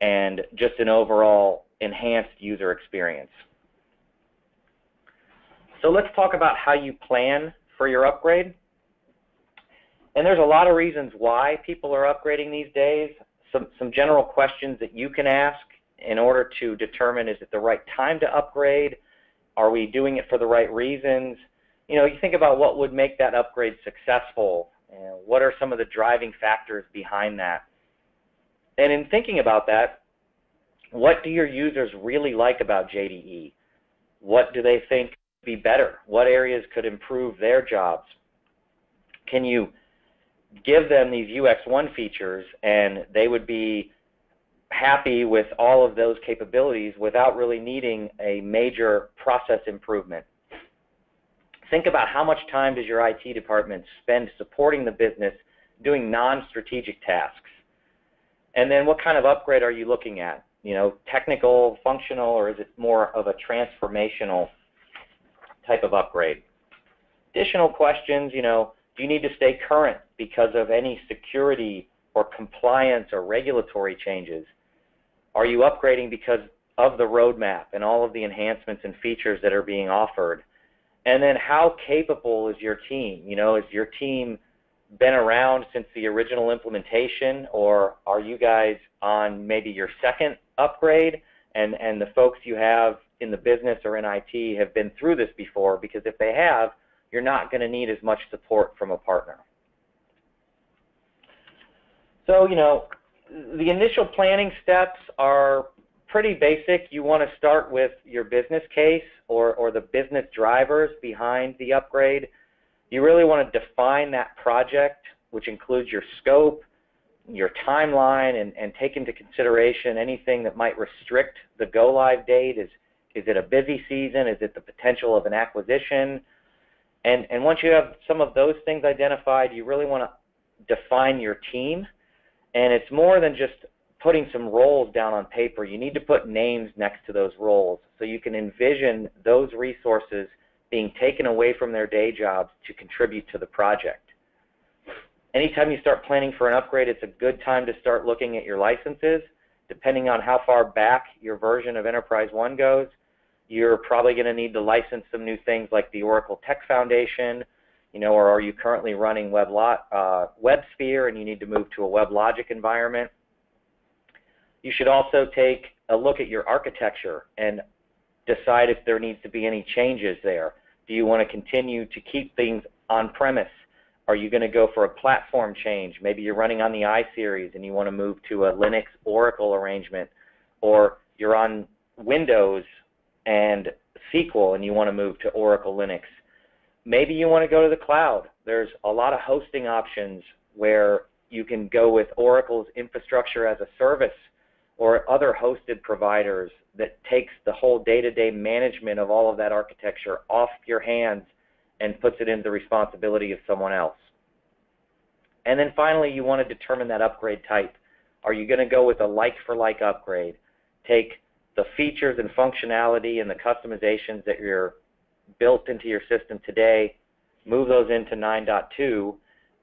and just an overall enhanced user experience. So let's talk about how you plan for your upgrade. And there's a lot of reasons why people are upgrading these days. Some, some general questions that you can ask in order to determine is it the right time to upgrade? Are we doing it for the right reasons? You know, you think about what would make that upgrade successful. And what are some of the driving factors behind that? And in thinking about that, what do your users really like about JDE? What do they think be better? What areas could improve their jobs? Can you give them these UX1 features and they would be happy with all of those capabilities without really needing a major process improvement. Think about how much time does your IT department spend supporting the business doing non-strategic tasks. And then what kind of upgrade are you looking at? You know, technical, functional, or is it more of a transformational type of upgrade? Additional questions, you know, do you need to stay current because of any security or compliance or regulatory changes? Are you upgrading because of the roadmap and all of the enhancements and features that are being offered? And then how capable is your team? You know, is your team been around since the original implementation or are you guys on maybe your second upgrade and, and the folks you have in the business or in IT have been through this before because if they have, you're not going to need as much support from a partner. So, you know, the initial planning steps are pretty basic. You want to start with your business case or, or the business drivers behind the upgrade. You really want to define that project, which includes your scope, your timeline, and, and take into consideration anything that might restrict the go live date. Is, is it a busy season? Is it the potential of an acquisition? And, and once you have some of those things identified, you really want to define your team. And it's more than just putting some roles down on paper. You need to put names next to those roles so you can envision those resources being taken away from their day jobs to contribute to the project. Anytime you start planning for an upgrade, it's a good time to start looking at your licenses. Depending on how far back your version of Enterprise One goes, you're probably going to need to license some new things like the Oracle Tech Foundation, you know, or are you currently running WebLo uh, WebSphere and you need to move to a WebLogic environment? You should also take a look at your architecture and decide if there needs to be any changes there. Do you want to continue to keep things on premise? Are you going to go for a platform change? Maybe you're running on the iSeries and you want to move to a Linux Oracle arrangement, or you're on Windows and SQL and you want to move to Oracle Linux. Maybe you want to go to the cloud. There's a lot of hosting options where you can go with Oracle's infrastructure as a service or other hosted providers that takes the whole day-to-day management of all of that architecture off your hands and puts it into the responsibility of someone else. And then finally, you want to determine that upgrade type. Are you going to go with a like-for-like -like upgrade? Take the features and functionality and the customizations that you're built into your system today, move those into 9.2,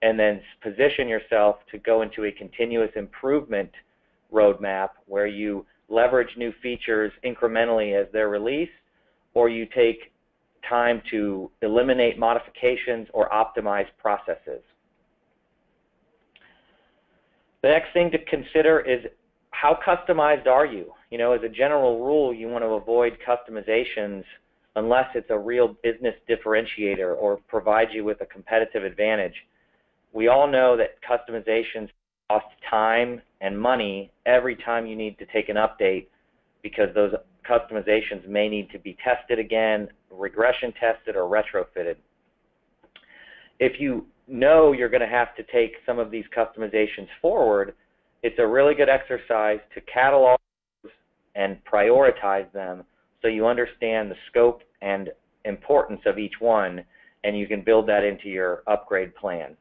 and then position yourself to go into a continuous improvement roadmap where you leverage new features incrementally as they're released, or you take time to eliminate modifications or optimize processes. The next thing to consider is how customized are you? You know, as a general rule, you want to avoid customizations unless it's a real business differentiator or provides you with a competitive advantage. We all know that customizations cost time and money every time you need to take an update because those customizations may need to be tested again, regression tested, or retrofitted. If you know you're going to have to take some of these customizations forward, it's a really good exercise to catalog and prioritize them so you understand the scope and importance of each one and you can build that into your upgrade plan.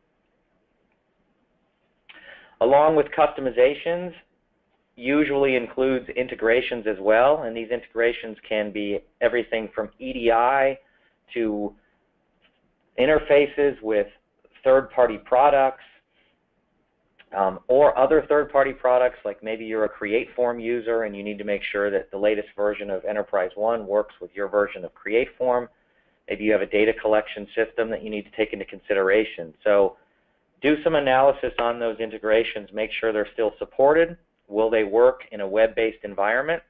Along with customizations, usually includes integrations as well, and these integrations can be everything from EDI to interfaces with third-party products um, or other third-party products like maybe you're a CreateForm user and you need to make sure that the latest version of Enterprise One works with your version of CreateForm. Maybe you have a data collection system that you need to take into consideration. So do some analysis on those integrations, make sure they're still supported. Will they work in a web-based environment?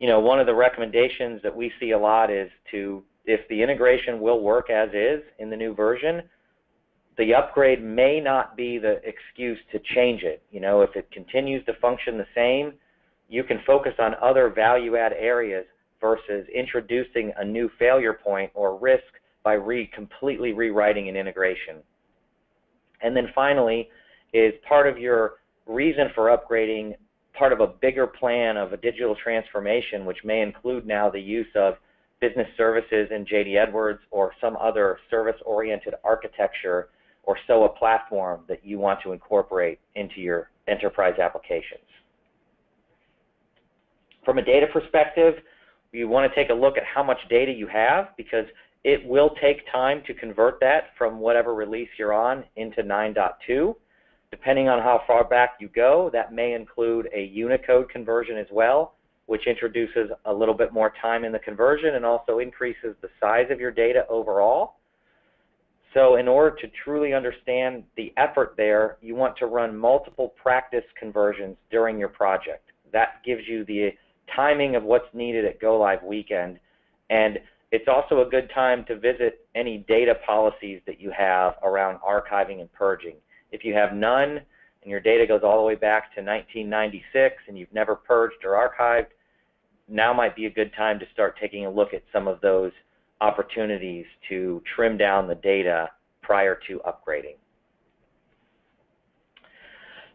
You know, one of the recommendations that we see a lot is to, if the integration will work as is in the new version, the upgrade may not be the excuse to change it. You know, if it continues to function the same, you can focus on other value add areas versus introducing a new failure point or risk by re completely rewriting an integration. And then finally, is part of your reason for upgrading part of a bigger plan of a digital transformation, which may include now the use of business services in JD Edwards or some other service-oriented architecture or SOA platform that you want to incorporate into your enterprise applications. From a data perspective, you want to take a look at how much data you have because it will take time to convert that from whatever release you're on into 9.2. Depending on how far back you go, that may include a Unicode conversion as well, which introduces a little bit more time in the conversion and also increases the size of your data overall. So in order to truly understand the effort there, you want to run multiple practice conversions during your project. That gives you the timing of what's needed at go live weekend and it's also a good time to visit any data policies that you have around archiving and purging. If you have none and your data goes all the way back to 1996 and you've never purged or archived, now might be a good time to start taking a look at some of those opportunities to trim down the data prior to upgrading.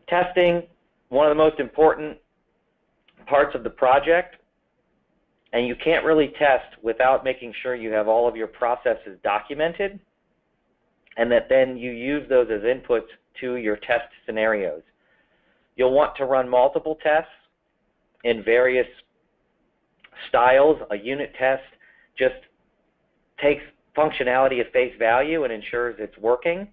Testing, one of the most important parts of the project and you can't really test without making sure you have all of your processes documented and that then you use those as inputs to your test scenarios. You'll want to run multiple tests in various styles. A unit test just takes functionality at face value and ensures it's working.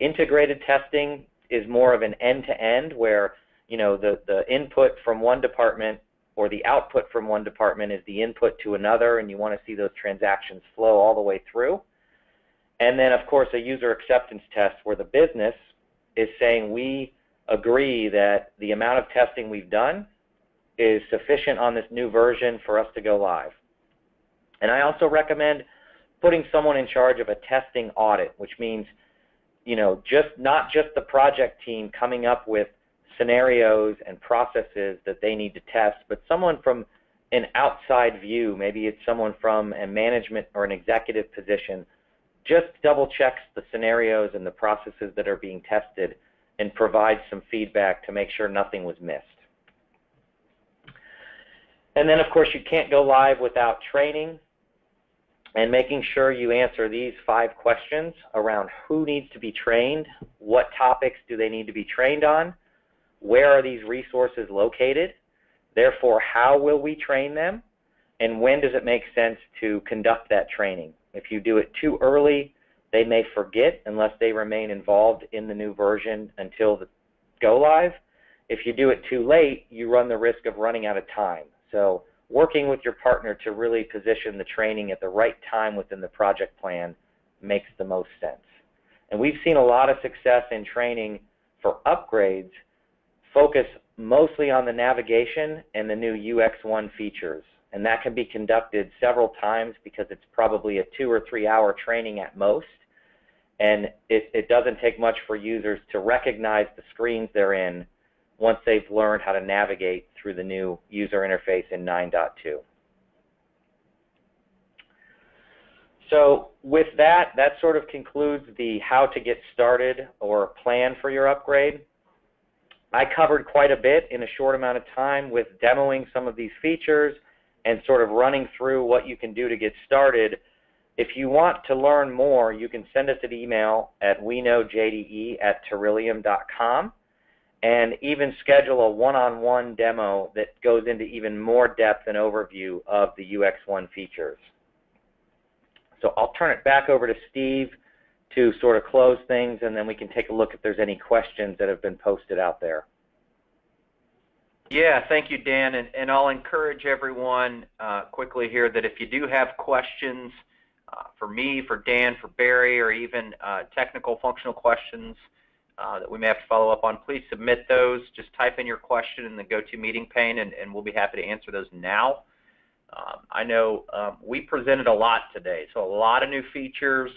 Integrated testing is more of an end-to-end where you know the, the input from one department or the output from one department is the input to another, and you want to see those transactions flow all the way through. And then, of course, a user acceptance test where the business is saying we agree that the amount of testing we've done is sufficient on this new version for us to go live. And I also recommend putting someone in charge of a testing audit, which means, you know, just not just the project team coming up with scenarios and processes that they need to test, but someone from an outside view, maybe it's someone from a management or an executive position, just double checks the scenarios and the processes that are being tested and provides some feedback to make sure nothing was missed. And then, of course, you can't go live without training and making sure you answer these five questions around who needs to be trained, what topics do they need to be trained on, where are these resources located? Therefore, how will we train them? And when does it make sense to conduct that training? If you do it too early, they may forget unless they remain involved in the new version until the go live. If you do it too late, you run the risk of running out of time. So working with your partner to really position the training at the right time within the project plan makes the most sense. And we've seen a lot of success in training for upgrades focus mostly on the navigation and the new UX1 features. And that can be conducted several times because it's probably a two or three hour training at most. And it, it doesn't take much for users to recognize the screens they're in once they've learned how to navigate through the new user interface in 9.2. So with that, that sort of concludes the how to get started or plan for your upgrade. I covered quite a bit in a short amount of time with demoing some of these features and sort of running through what you can do to get started. If you want to learn more, you can send us an email at we know jde at terillium.com and even schedule a one-on-one demo that goes into even more depth and overview of the UX1 features. So I'll turn it back over to Steve to sort of close things, and then we can take a look if there's any questions that have been posted out there. Yeah, thank you, Dan. And, and I'll encourage everyone uh, quickly here that if you do have questions uh, for me, for Dan, for Barry, or even uh, technical functional questions uh, that we may have to follow up on, please submit those. Just type in your question in the GoToMeeting pane, and, and we'll be happy to answer those now. Um, I know um, we presented a lot today, so a lot of new features,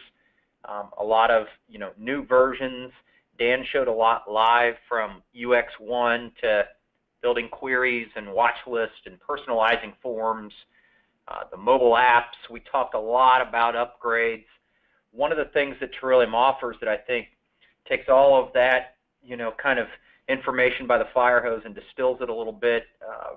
um, a lot of you know new versions. Dan showed a lot live from UX1 to building queries and watch lists and personalizing forms, uh, the mobile apps. We talked a lot about upgrades. One of the things that Terillium offers that I think takes all of that, you know, kind of information by the fire hose and distills it a little bit, uh,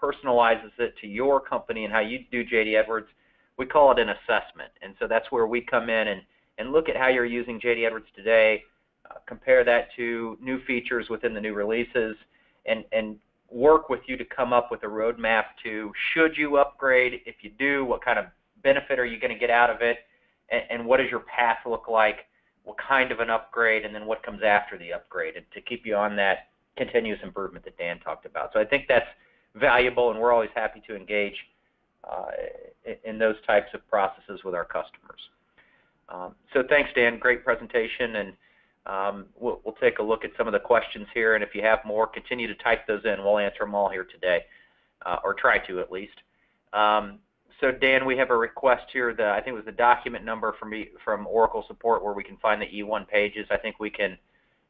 personalizes it to your company and how you do JD Edwards. We call it an assessment, and so that's where we come in and and look at how you're using JD Edwards today, uh, compare that to new features within the new releases, and and work with you to come up with a roadmap to should you upgrade? If you do, what kind of benefit are you going to get out of it? And, and what does your path look like? What kind of an upgrade? And then what comes after the upgrade? And to keep you on that continuous improvement that Dan talked about. So I think that's valuable, and we're always happy to engage uh, in those types of processes with our customers. Um, so thanks, Dan. Great presentation, and um, we'll, we'll, take a look at some of the questions here. And if you have more, continue to type those in. We'll answer them all here today, uh, or try to at least. Um, so Dan, we have a request here. The I think it was the document number from from Oracle support where we can find the E1 pages. I think we can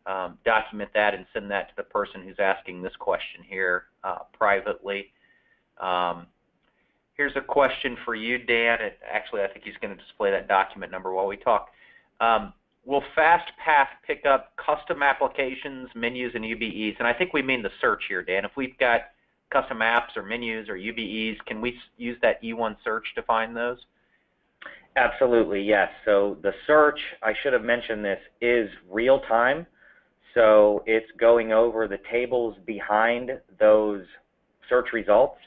um, document that and send that to the person who's asking this question here uh, privately. Um, here's a question for you, Dan. It, actually, I think he's going to display that document number while we talk. Um, will FastPath pick up custom applications, menus, and UBEs? And I think we mean the search here, Dan. If we've got custom apps or menus or UBEs, can we use that E1 search to find those? Absolutely, yes. So the search, I should have mentioned this, is real time. So it's going over the tables behind those search results.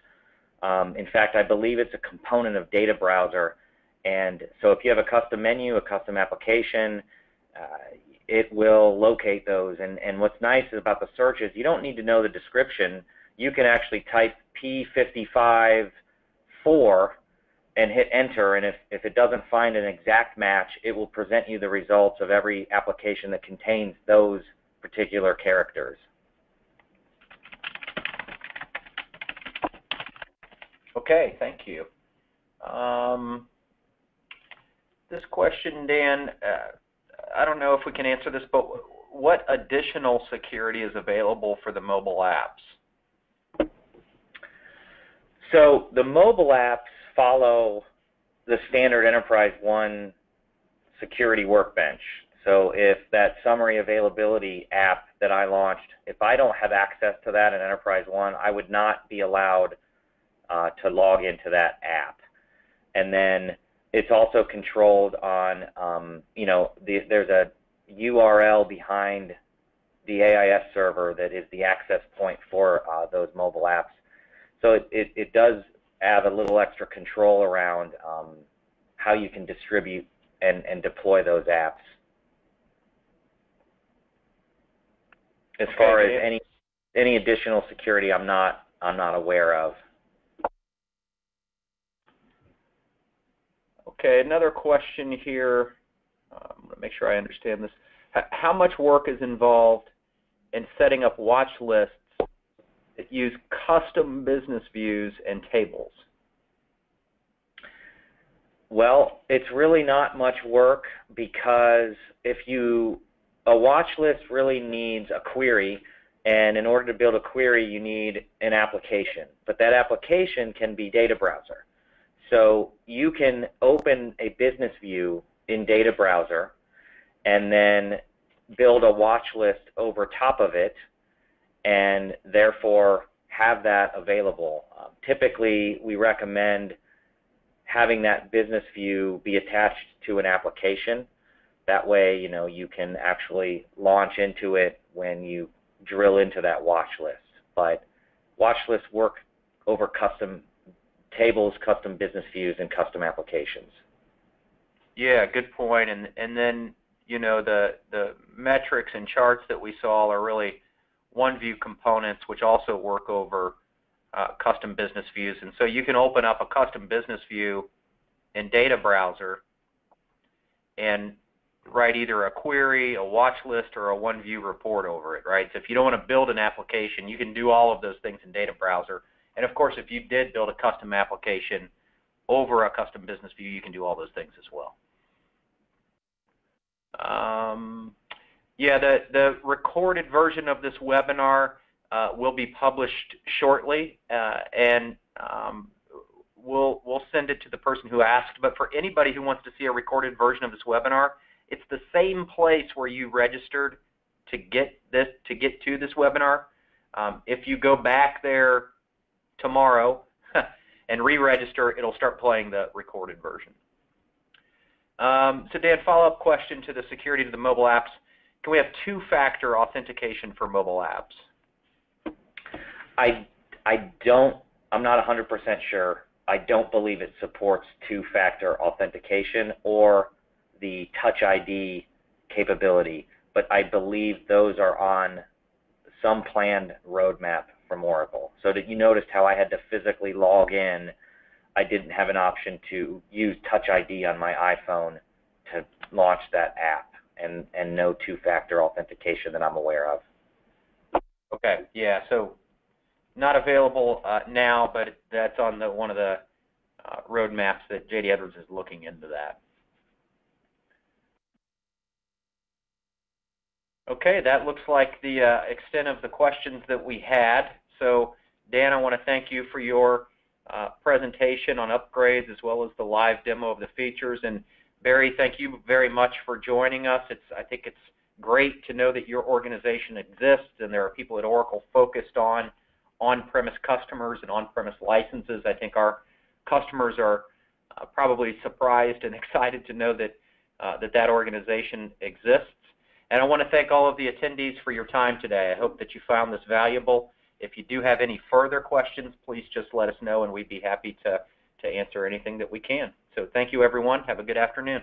Um, in fact, I believe it's a component of Data Browser. And so if you have a custom menu, a custom application, uh, it will locate those. And, and what's nice about the search is you don't need to know the description. You can actually type P55 4 and hit enter and if, if it doesn't find an exact match it will present you the results of every application that contains those particular characters. Okay, thank you. Um, this question, Dan, uh, I don't know if we can answer this, but what additional security is available for the mobile apps? So the mobile apps follow the standard Enterprise One security workbench. So if that summary availability app that I launched, if I don't have access to that in Enterprise One, I would not be allowed uh, to log into that app. And then it's also controlled on, um, you know, the, there's a URL behind the AIS server that is the access point for uh, those mobile apps. So it, it, it, does add a little extra control around um, how you can distribute and, and deploy those apps. As okay, far as any any additional security, I'm not I'm not aware of. Okay, another question here. I'm going to make sure I understand this. H how much work is involved in setting up watch lists use custom business views and tables? Well, it's really not much work because if you a watch list really needs a query, and in order to build a query, you need an application. But that application can be data browser. So you can open a business view in Data Browser and then build a watch list over top of it and therefore have that available. Um, typically, we recommend having that business view be attached to an application. That way, you know, you can actually launch into it when you drill into that watch list. But watch lists work over custom tables, custom business views, and custom applications. Yeah, good point. And and then you know the the metrics and charts that we saw are really OneView components, which also work over uh, custom business views. And so you can open up a custom business view in Data Browser and write either a query, a watch list, or a OneView report over it, right? So if you don't want to build an application, you can do all of those things in Data Browser. And of course, if you did build a custom application over a custom business view, you can do all those things as well. Um, yeah, the, the recorded version of this webinar uh, will be published shortly, uh, and um, we'll, we'll send it to the person who asked. But for anybody who wants to see a recorded version of this webinar, it's the same place where you registered to get this to get to this webinar. Um, if you go back there tomorrow and re-register, it'll start playing the recorded version. Um, so Dan, follow-up question to the security to the mobile apps. Can we have two-factor authentication for mobile apps? I, I don't, I'm not 100% sure. I don't believe it supports two-factor authentication or the Touch ID capability, but I believe those are on some planned roadmap from Oracle. So that you noticed how I had to physically log in. I didn't have an option to use Touch ID on my iPhone to launch that app, and and no two-factor authentication that I'm aware of. Okay, yeah. So not available uh, now, but that's on the one of the uh, roadmaps that JD Edwards is looking into that. Okay, that looks like the uh, extent of the questions that we had. So Dan, I want to thank you for your uh, presentation on upgrades as well as the live demo of the features. And Barry, thank you very much for joining us. It's, I think it's great to know that your organization exists and there are people at Oracle focused on on-premise customers and on-premise licenses. I think our customers are uh, probably surprised and excited to know that, uh, that that organization exists. And I want to thank all of the attendees for your time today. I hope that you found this valuable. If you do have any further questions, please just let us know and we'd be happy to, to answer anything that we can. So thank you everyone. Have a good afternoon.